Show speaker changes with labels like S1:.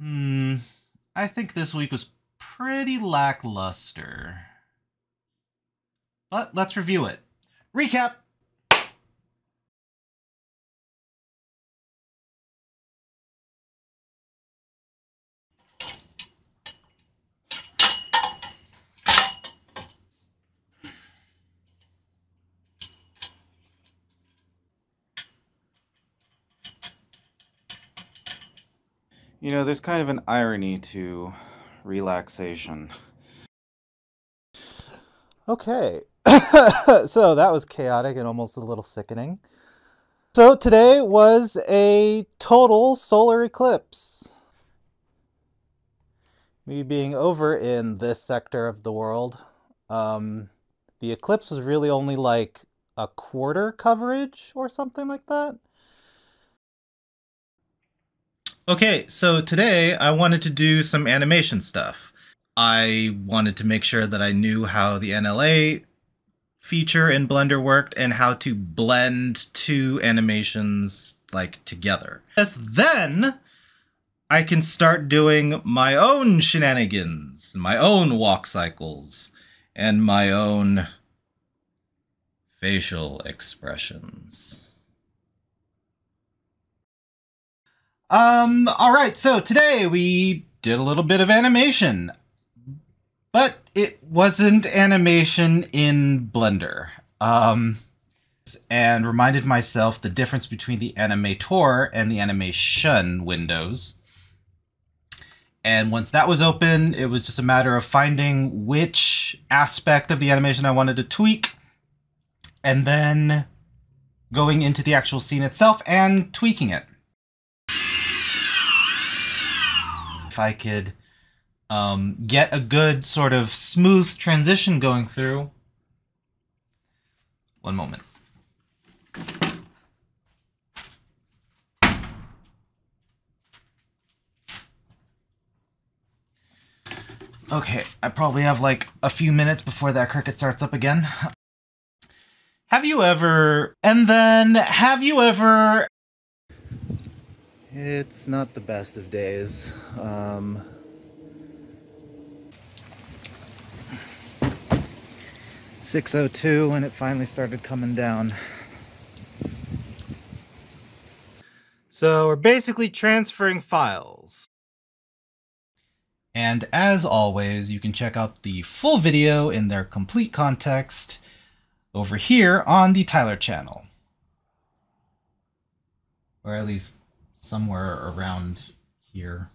S1: Hmm, I think this week was pretty lackluster. But let's review it. Recap!
S2: You know, there's kind of an irony to relaxation.
S3: Okay, so that was chaotic and almost a little sickening. So today was a total solar eclipse. Me being over in this sector of the world, um, the eclipse was really only like a quarter coverage or something like that.
S1: Okay, so today I wanted to do some animation stuff. I wanted to make sure that I knew how the NLA feature in Blender worked and how to blend two animations like together. Yes, then I can start doing my own shenanigans, my own walk cycles, and my own facial expressions. Um, alright, so today we did a little bit of animation. But it wasn't animation in Blender. Um, and reminded myself the difference between the Animator and the Animation windows. And once that was open, it was just a matter of finding which aspect of the animation I wanted to tweak, and then going into the actual scene itself and tweaking it. If I could um, get a good sort of smooth transition going through. One moment. Okay, I probably have like a few minutes before that cricket starts up again. Have you ever, and then have you ever
S2: It's not the best of days. Um, Six oh two when it finally started coming down.
S1: So we're basically transferring files. And as always, you can check out the full video in their complete context over here on the Tyler channel. Or at least somewhere around here.